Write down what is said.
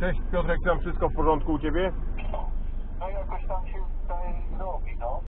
Cześć Piotrek, tam wszystko w porządku u Ciebie?